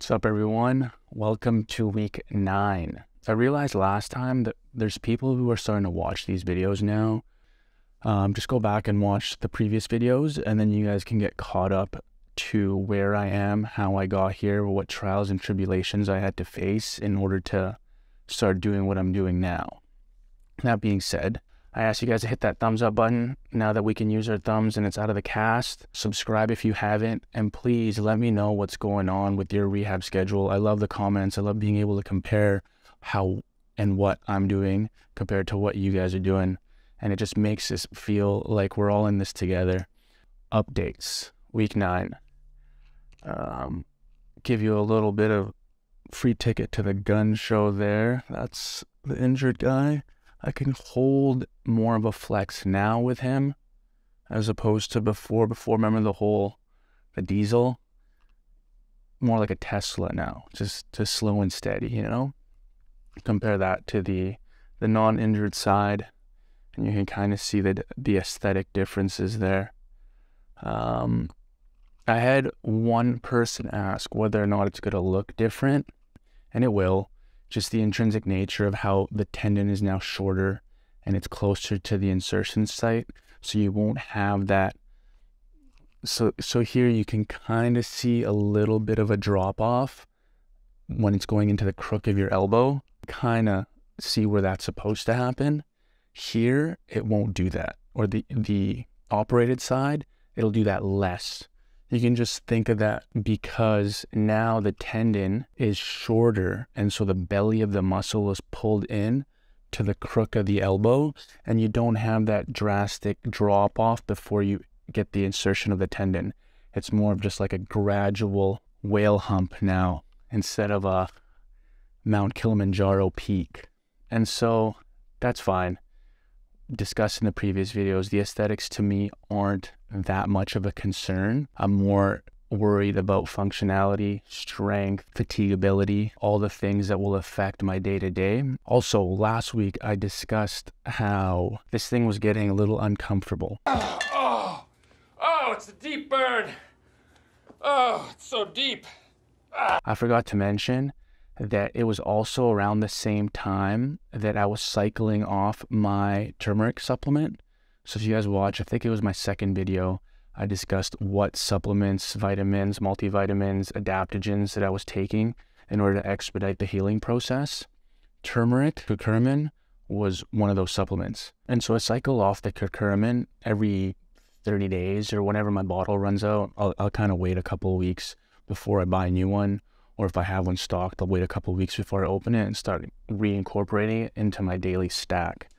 What's up, everyone? Welcome to week nine. I realized last time that there's people who are starting to watch these videos now. Um, just go back and watch the previous videos, and then you guys can get caught up to where I am, how I got here, what trials and tribulations I had to face in order to start doing what I'm doing now. That being said, I ask you guys to hit that thumbs up button now that we can use our thumbs and it's out of the cast. Subscribe if you haven't, and please let me know what's going on with your rehab schedule. I love the comments. I love being able to compare how and what I'm doing compared to what you guys are doing. And it just makes us feel like we're all in this together. Updates, week nine. Um, give you a little bit of free ticket to the gun show there. That's the injured guy. I can hold more of a flex now with him as opposed to before. Before, remember the whole the diesel? More like a Tesla now, just to slow and steady, you know? Compare that to the the non-injured side, and you can kind of see the the aesthetic differences there. Um, I had one person ask whether or not it's going to look different, and it will just the intrinsic nature of how the tendon is now shorter and it's closer to the insertion site. So you won't have that. So, so here you can kind of see a little bit of a drop off when it's going into the crook of your elbow. Kind of see where that's supposed to happen. Here, it won't do that. Or the, the operated side, it'll do that less. You can just think of that because now the tendon is shorter. And so the belly of the muscle is pulled in to the crook of the elbow. And you don't have that drastic drop off before you get the insertion of the tendon. It's more of just like a gradual whale hump now instead of a Mount Kilimanjaro peak. And so that's fine discussed in the previous videos, the aesthetics to me aren't that much of a concern. I'm more worried about functionality, strength, fatigability, all the things that will affect my day to day. Also, last week I discussed how this thing was getting a little uncomfortable. Oh, oh, oh it's a deep burn. Oh, it's so deep. Ah. I forgot to mention that it was also around the same time that I was cycling off my turmeric supplement. So if you guys watch, I think it was my second video, I discussed what supplements, vitamins, multivitamins, adaptogens that I was taking in order to expedite the healing process. Turmeric, curcumin, was one of those supplements. And so I cycle off the curcumin every 30 days or whenever my bottle runs out. I'll, I'll kind of wait a couple of weeks before I buy a new one or if I have one stocked, I'll wait a couple weeks before I open it and start reincorporating it into my daily stack.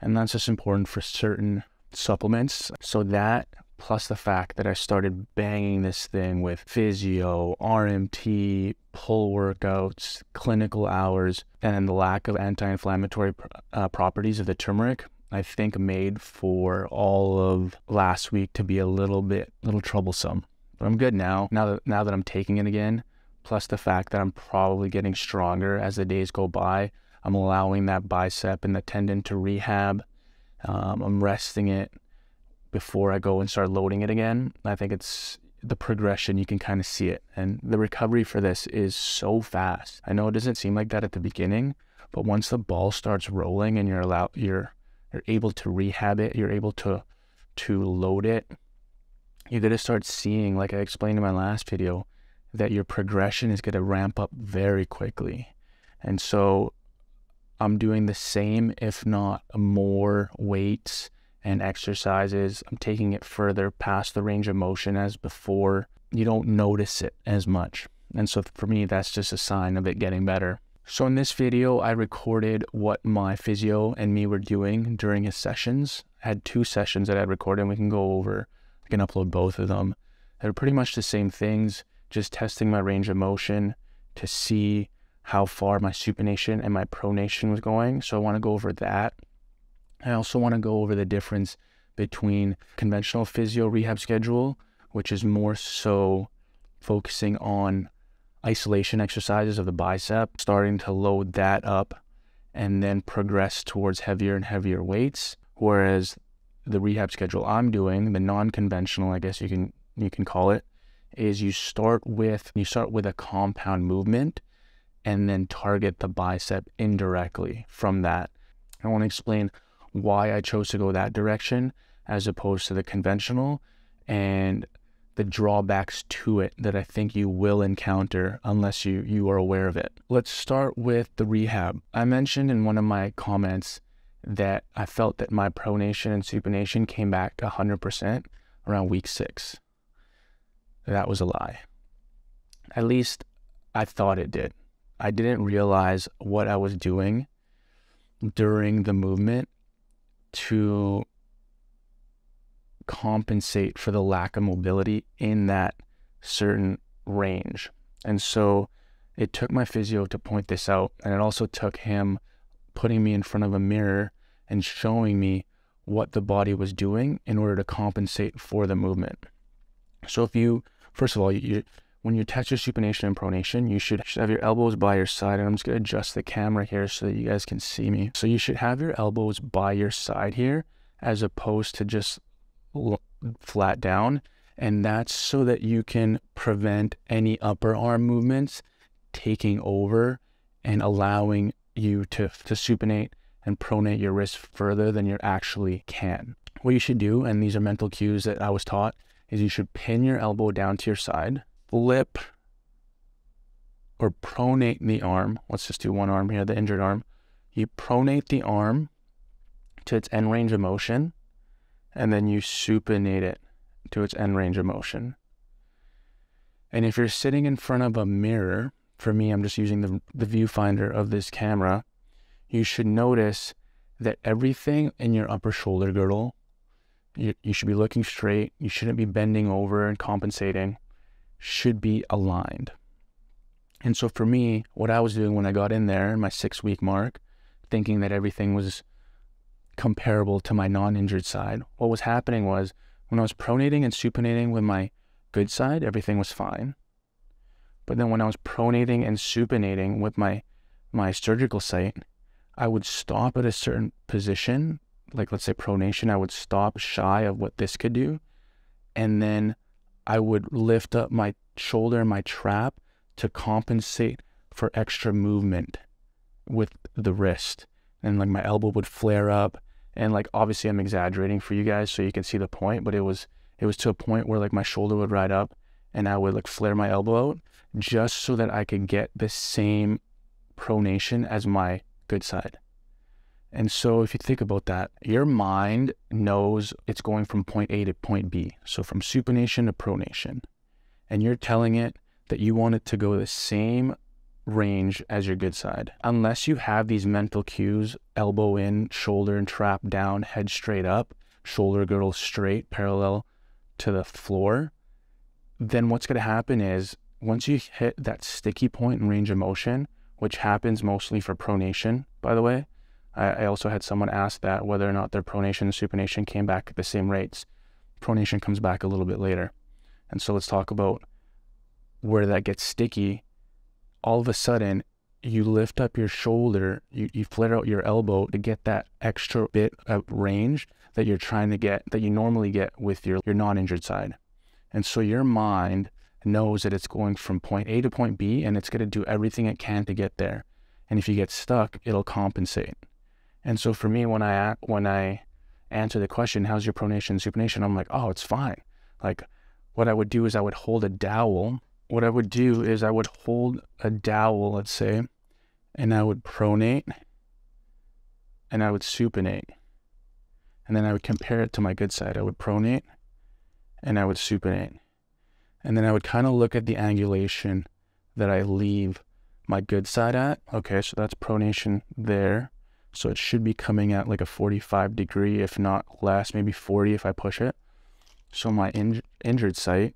And that's just important for certain supplements. So that plus the fact that I started banging this thing with physio, RMT, pull workouts, clinical hours, and the lack of anti-inflammatory uh, properties of the turmeric, I think made for all of last week to be a little bit, little troublesome. But I'm good now. Now that now that I'm taking it again, plus the fact that I'm probably getting stronger as the days go by. I'm allowing that bicep and the tendon to rehab. Um, I'm resting it before I go and start loading it again. I think it's the progression, you can kind of see it. And the recovery for this is so fast. I know it doesn't seem like that at the beginning, but once the ball starts rolling and you're allowed, you're, you're able to rehab it, you're able to, to load it, you're going to start seeing, like I explained in my last video, that your progression is going to ramp up very quickly. And so I'm doing the same, if not more, weights and exercises. I'm taking it further past the range of motion as before. You don't notice it as much. And so for me, that's just a sign of it getting better. So in this video, I recorded what my physio and me were doing during his sessions. I had two sessions that I recorded and we can go over. I can upload both of them. They're pretty much the same things just testing my range of motion to see how far my supination and my pronation was going. So I want to go over that. I also want to go over the difference between conventional physio rehab schedule, which is more so focusing on isolation exercises of the bicep, starting to load that up and then progress towards heavier and heavier weights. Whereas the rehab schedule I'm doing, the non-conventional, I guess you can you can call it, is you start with you start with a compound movement and then target the bicep indirectly from that. I want to explain why I chose to go that direction as opposed to the conventional and the drawbacks to it that I think you will encounter unless you you are aware of it. Let's start with the rehab. I mentioned in one of my comments that I felt that my pronation and supination came back 100% around week 6. That was a lie. At least I thought it did. I didn't realize what I was doing during the movement to compensate for the lack of mobility in that certain range. And so it took my physio to point this out. And it also took him putting me in front of a mirror and showing me what the body was doing in order to compensate for the movement. So if you, first of all, you, when you touch your supination and pronation, you should have your elbows by your side. And I'm just going to adjust the camera here so that you guys can see me. So you should have your elbows by your side here as opposed to just flat down. And that's so that you can prevent any upper arm movements taking over and allowing you to, to supinate and pronate your wrist further than you actually can. What you should do, and these are mental cues that I was taught, is you should pin your elbow down to your side, flip or pronate the arm. Let's just do one arm here, the injured arm. You pronate the arm to its end range of motion, and then you supinate it to its end range of motion. And if you're sitting in front of a mirror, for me, I'm just using the, the viewfinder of this camera, you should notice that everything in your upper shoulder girdle, you, you should be looking straight. You shouldn't be bending over and compensating, should be aligned. And so for me, what I was doing when I got in there, in my six week mark, thinking that everything was comparable to my non injured side, what was happening was when I was pronating and supinating with my good side, everything was fine. But then when I was pronating and supinating with my, my surgical site, I would stop at a certain position, like let's say pronation, I would stop shy of what this could do. And then I would lift up my shoulder and my trap to compensate for extra movement with the wrist. And like my elbow would flare up. And like obviously I'm exaggerating for you guys so you can see the point, but it was it was to a point where like my shoulder would ride up and I would like flare my elbow out just so that I could get the same pronation as my good side. And so if you think about that, your mind knows it's going from point A to point B. So from supination to pronation. And you're telling it that you want it to go the same range as your good side. Unless you have these mental cues, elbow in, shoulder and trap down, head straight up, shoulder girdle straight, parallel to the floor, then what's going to happen is once you hit that sticky point in range of motion, which happens mostly for pronation, by the way. I, I also had someone ask that whether or not their pronation and supination came back at the same rates. Pronation comes back a little bit later. And so let's talk about where that gets sticky. All of a sudden, you lift up your shoulder, you, you flare out your elbow to get that extra bit of range that you're trying to get, that you normally get with your, your non injured side. And so your mind knows that it's going from point A to point B and it's going to do everything it can to get there. And if you get stuck, it'll compensate. And so for me, when I when I answer the question, "How's your pronation, supination?" I'm like, "Oh, it's fine." Like, what I would do is I would hold a dowel. What I would do is I would hold a dowel, let's say, and I would pronate, and I would supinate, and then I would compare it to my good side. I would pronate, and I would supinate, and then I would kind of look at the angulation that I leave my good side at. Okay, so that's pronation there. So it should be coming at like a 45 degree, if not less, maybe 40 if I push it. So my in- injured site,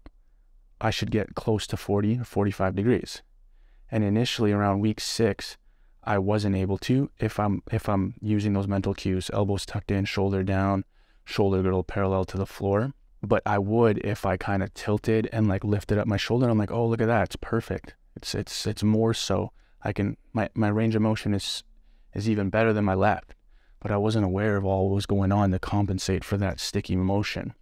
I should get close to 40 or 45 degrees. And initially around week six, I wasn't able to if I'm if I'm using those mental cues, elbows tucked in, shoulder down, shoulder girdle parallel to the floor but I would if I kind of tilted and like lifted up my shoulder. I'm like, oh, look at that, it's perfect. It's it's it's more so I can my my range of motion is is even better than my left, but I wasn't aware of all what was going on to compensate for that sticky motion.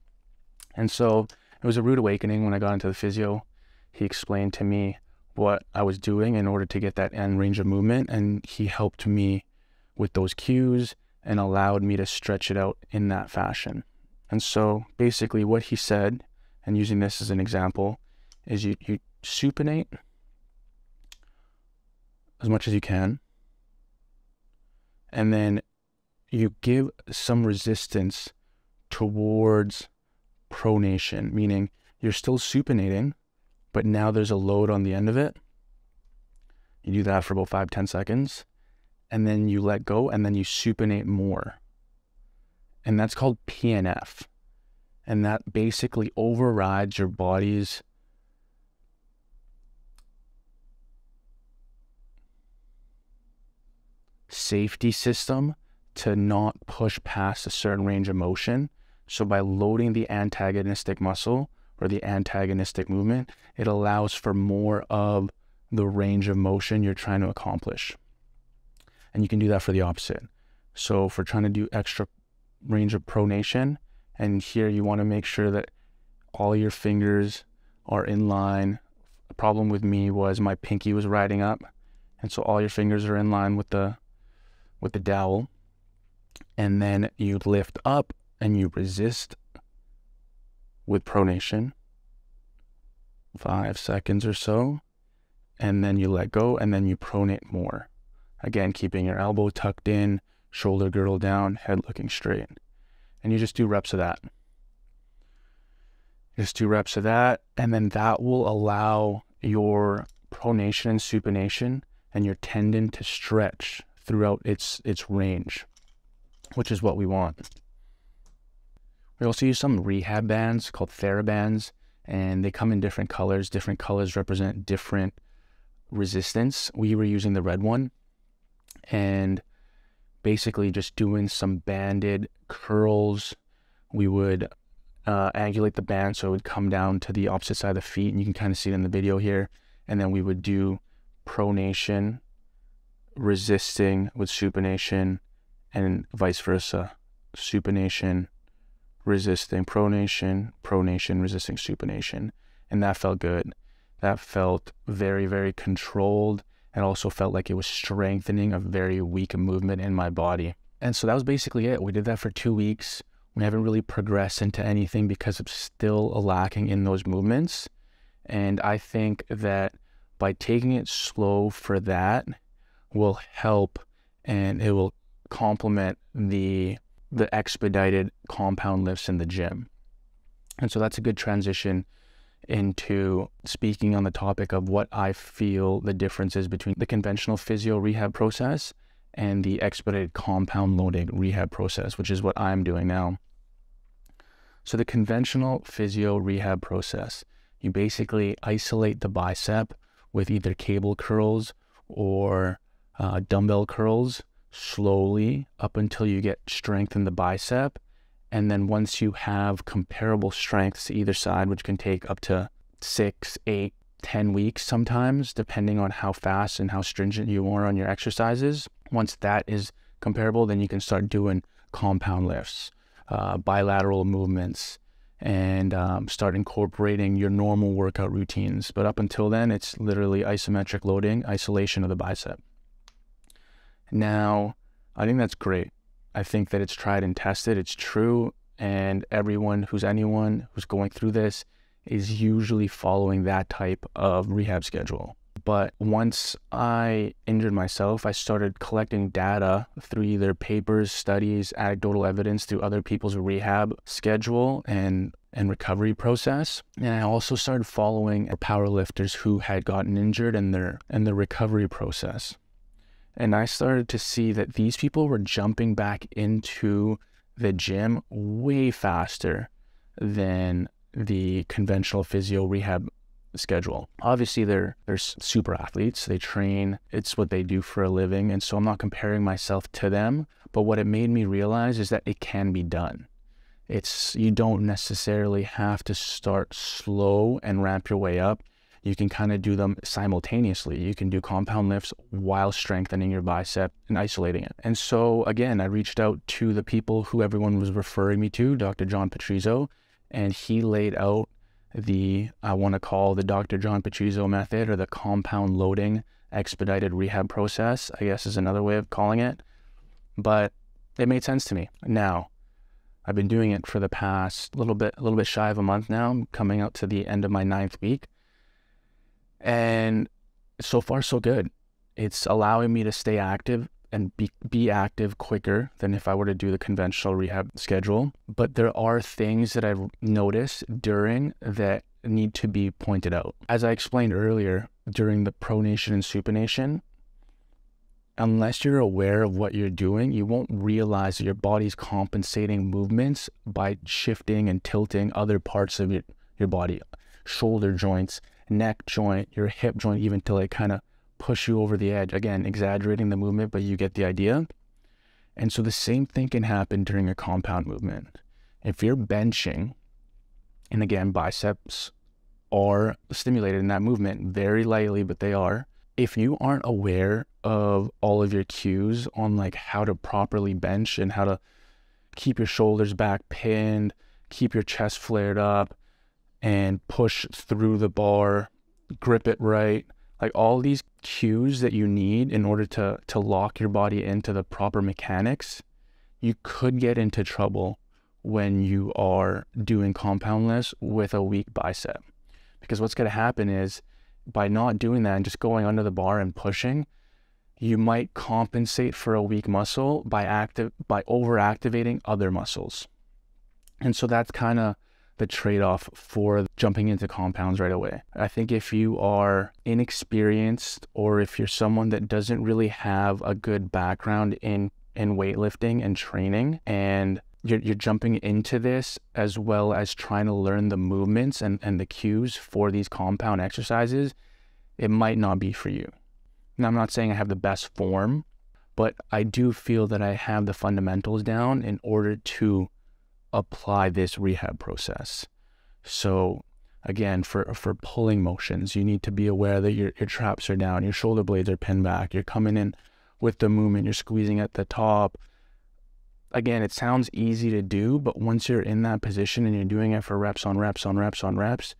And so it was a rude awakening when I got into the physio. He explained to me what I was doing in order to get that end range of movement, and he helped me with those cues and allowed me to stretch it out in that fashion. And so basically, what he said, and using this as an example, is you, you supinate as much as you can, and then you give some resistance towards pronation, meaning you're still supinating, but now there's a load on the end of it. You do that for about five, 10 seconds, and then you let go, and then you supinate more. And that's called PNF. And that basically overrides your body's safety system to not push past a certain range of motion. So by loading the antagonistic muscle or the antagonistic movement, it allows for more of the range of motion you're trying to accomplish. And you can do that for the opposite. So for trying to do extra range of pronation, and here you want to make sure that all your fingers are in line. The problem with me was my pinky was riding up, and so all your fingers are in line with the with the dowel and then you lift up and you resist with pronation five seconds or so and then you let go and then you pronate more. Again keeping your elbow tucked in shoulder girdle down head looking straight. And you just do reps of that. Just do reps of that and then that will allow your pronation and supination and your tendon to stretch throughout its its range which is what we want. We also use some rehab bands called TheraBands, and they come in different colors. Different colors represent different resistance. We were using the red one, and basically just doing some banded curls. We would uh, angulate the band so it would come down to the opposite side of the feet, and you can kind of see it in the video here. And then we would do pronation, resisting with supination, and vice versa. Supination, resisting pronation, pronation, resisting supination. And that felt good. That felt very, very controlled and also felt like it was strengthening a very weak movement in my body. And so that was basically it. We did that for two weeks. We haven't really progressed into anything because it's still lacking in those movements. And I think that by taking it slow for that will help and it will complement the the expedited compound lifts in the gym. And so that's a good transition into speaking on the topic of what I feel the difference is between the conventional physio rehab process and the expedited compound loading rehab process, which is what I'm doing now. So, the conventional physio rehab process, you basically isolate the bicep with either cable curls or uh, dumbbell curls slowly up until you get strength in the bicep. And then once you have comparable strengths to either side, which can take up to six, eight, ten weeks sometimes, depending on how fast and how stringent you are on your exercises. Once that is comparable, then you can start doing compound lifts, uh, bilateral movements, and um, start incorporating your normal workout routines. But up until then, it's literally isometric loading, isolation of the bicep. Now, I think that's great. I think that it's tried and tested, it's true, and everyone who's anyone who's going through this is usually following that type of rehab schedule. But once I injured myself, I started collecting data through either papers, studies, anecdotal evidence through other people's rehab schedule and and recovery process. And I also started following powerlifters who had gotten injured and their and their recovery process. And I started to see that these people were jumping back into the gym way faster than the conventional physio rehab schedule. Obviously they're they're super athletes. They train. It's what they do for a living and so I'm not comparing myself to them, but what it made me realize is that it can be done. It's you don't necessarily have to start slow and ramp your way up you can kind of do them simultaneously. You can do compound lifts while strengthening your bicep and isolating it. And so, again, I reached out to the people who everyone was referring me to, Dr. John Patrizio, and he laid out the I want to call the Dr. John Patrizio method or the compound loading expedited rehab process, I guess is another way of calling it. But it made sense to me. Now, I've been doing it for the past little bit, a little bit shy of a month now. I'm coming out to the end of my ninth week, and so far so good. It's allowing me to stay active and be, be active quicker than if I were to do the conventional rehab schedule. But there are things that I've noticed during that need to be pointed out. As I explained earlier, during the pronation and supination, unless you're aware of what you're doing, you won't realize that your body's compensating movements by shifting and tilting other parts of your, your body, shoulder joints, neck joint, your hip joint, even to like kind of push you over the edge. Again, exaggerating the movement, but you get the idea. And so the same thing can happen during a compound movement. If you're benching, and again, biceps are stimulated in that movement very lightly, but they are. If you aren't aware of all of your cues on like how to properly bench and how to keep your shoulders back pinned, keep your chest flared up, and push through the bar, grip it right, like all these cues that you need in order to to lock your body into the proper mechanics you could get into trouble when you are doing compound lifts with a weak bicep. Because what's going to happen is by not doing that and just going under the bar and pushing you might compensate for a weak muscle by active by over activating other muscles. And so that's kind of the trade off for jumping into compounds right away. I think if you are inexperienced or if you're someone that doesn't really have a good background in, in weightlifting and training and you're, you're jumping into this as well as trying to learn the movements and, and the cues for these compound exercises, it might not be for you. Now, I'm not saying I have the best form, but I do feel that I have the fundamentals down in order to apply this rehab process. So again, for, for pulling motions, you need to be aware that your, your traps are down, your shoulder blades are pinned back, you're coming in with the movement, you're squeezing at the top. Again, it sounds easy to do, but once you're in that position and you're doing it for reps on reps on reps on reps,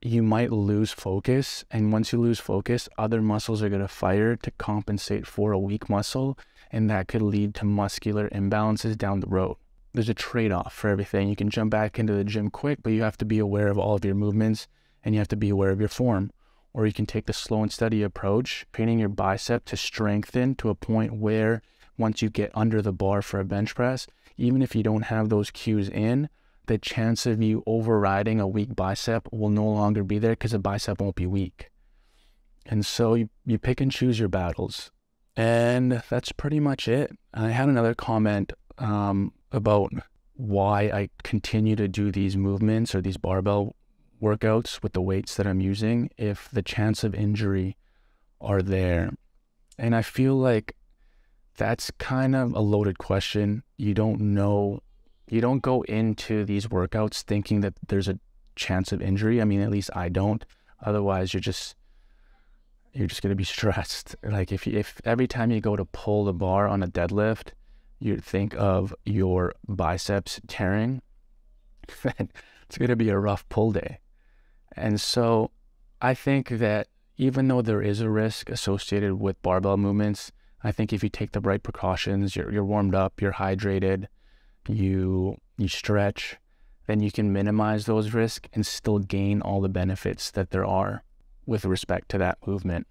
you might lose focus. And once you lose focus, other muscles are going to fire to compensate for a weak muscle. And that could lead to muscular imbalances down the road there's a trade-off for everything. You can jump back into the gym quick, but you have to be aware of all of your movements and you have to be aware of your form. Or you can take the slow and steady approach, training your bicep to strengthen to a point where once you get under the bar for a bench press, even if you don't have those cues in, the chance of you overriding a weak bicep will no longer be there because the bicep won't be weak. And so you, you pick and choose your battles. And that's pretty much it. I had another comment um, about why I continue to do these movements or these barbell workouts with the weights that I'm using if the chance of injury are there. And I feel like that's kind of a loaded question. You don't know, you don't go into these workouts thinking that there's a chance of injury. I mean, at least I don't. Otherwise, you're just you're just gonna be stressed. Like if if every time you go to pull the bar on a deadlift, you think of your biceps tearing, it's going to be a rough pull day. And so I think that even though there is a risk associated with barbell movements, I think if you take the right precautions, you're, you're warmed up, you're hydrated, you you stretch, then you can minimize those risks and still gain all the benefits that there are with respect to that movement.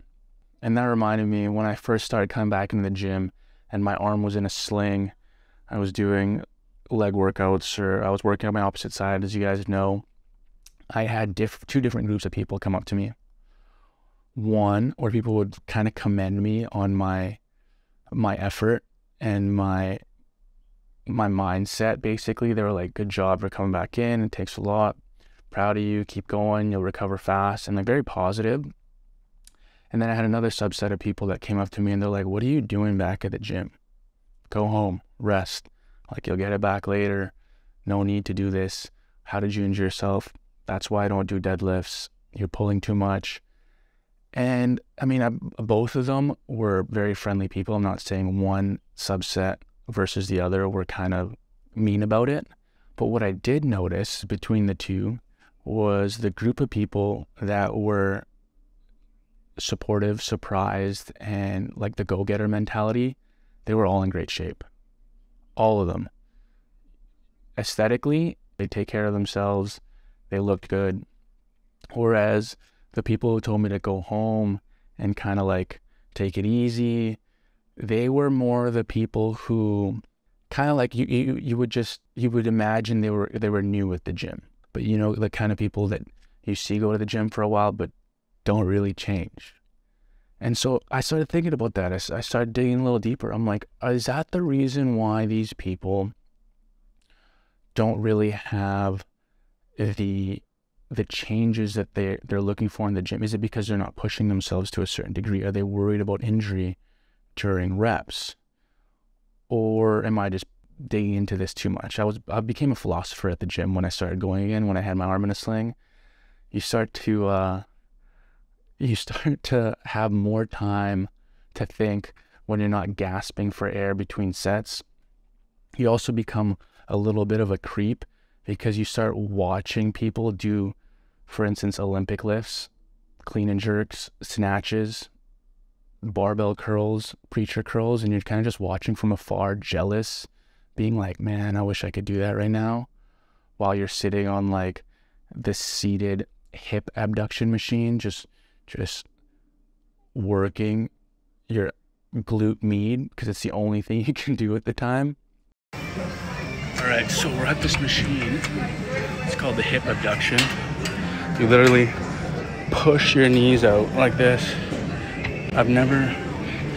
And that reminded me when I first started coming back into the gym, and my arm was in a sling. I was doing leg workouts or I was working on my opposite side, as you guys know. I had diff- two different groups of people come up to me. One, where people would kind of commend me on my my effort and my my mindset. Basically, they were like, "Good job for coming back in. It takes a lot. Proud of you. Keep going. You'll recover fast." And like very positive. And then I had another subset of people that came up to me and they're like, What are you doing back at the gym? Go home, rest. Like, you'll get it back later. No need to do this. How did you injure yourself? That's why I don't do deadlifts. You're pulling too much. And I mean, I, both of them were very friendly people. I'm not saying one subset versus the other were kind of mean about it. But what I did notice between the two was the group of people that were supportive, surprised, and like the go getter mentality. They were all in great shape. All of them. Aesthetically, they take care of themselves, they looked good. Whereas the people who told me to go home and kind of like take it easy, they were more the people who kind of like you, you you would just you would imagine they were they were new with the gym but you know the kind of people that you see go to the gym for a while but don't really change. And so i started thinking about that. I, I started digging a little deeper. I'm like is that the reason why these people don't really have the the changes that they they're looking for in the gym? Is it because they're not pushing themselves to a certain degree? Are they worried about injury during reps? Or am I just digging into this too much? I was I became a philosopher at the gym when I started going again. When I had my arm in a sling, you start to uh, you start to have more time to think when you're not gasping for air between sets. You also become a little bit of a creep because you start watching people do, for instance, Olympic lifts, clean and jerks, snatches, barbell curls, preacher curls, and you're kind of just watching from afar, jealous, being like, man, I wish I could do that right now. While you're sitting on like this seated hip abduction machine, just, just working your glute med because it's the only thing you can do at the time. All right, so we're at this machine. It's called the hip abduction. You literally push your knees out like this I've never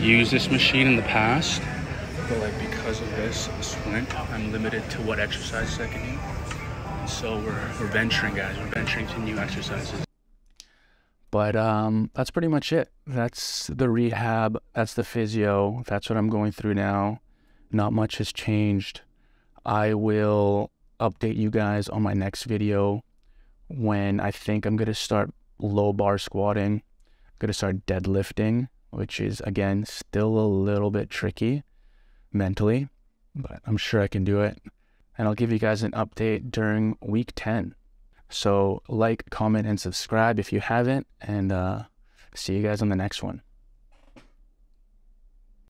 used this machine in the past, but like because of this splint, I'm limited to what exercises I can do. So we're, we're venturing, guys. We're venturing to new exercises. But um, that's pretty much it. That's the rehab. That's the physio. That's what I'm going through now. Not much has changed. I will update you guys on my next video when I think I'm going to start low bar squatting I'm going to start deadlifting, which is again still a little bit tricky mentally, but I'm sure I can do it. And I'll give you guys an update during week 10. So, like, comment, and subscribe if you haven't, and uh, see you guys on the next one.